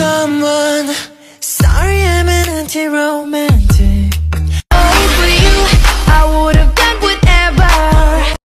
someone. Sorry I'm an anti-romance